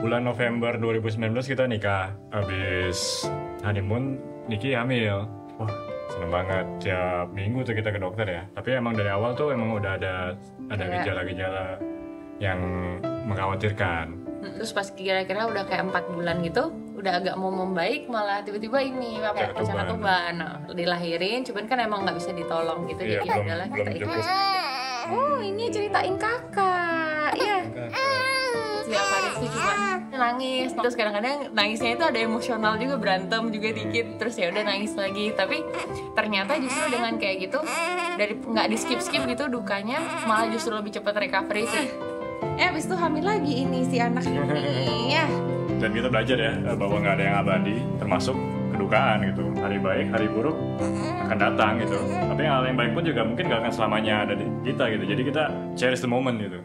bulan November 2019 kita nikah habis honeymoon Niki hamil wah seneng banget tiap minggu tuh kita ke dokter ya tapi emang dari awal tuh emang udah ada ada Iya. gejala-gejala yang mengkhawatirkan Terus pas kira-kira udah kayak empat bulan gitu, udah agak mau membaik malah tiba-tiba ini apa Ketuban. pecah tuban. Nah, dilahirin, cuman kan emang nggak bisa ditolong gitu. Iya, jadi belum- adalah belum kita ikhlas aja. Oh, ini ceritain kakak. Nangis. Terus kadang-kadang nangisnya itu ada emosional juga berantem juga dikit. Terus ya udah nangis lagi. Tapi ternyata justru dengan kayak gitu dari nggak di skip skip gitu dukanya malah justru lebih cepat recovery sih. Eh abis itu hamil lagi ini si anak ini ya. dan kita belajar ya eh, bahwa nggak ada yang abadi termasuk kedukaan gitu hari baik hari buruk akan datang gitu tapi hal yang baik pun juga mungkin nggak akan selamanya ada di kita gitu jadi kita cherish the moment gitu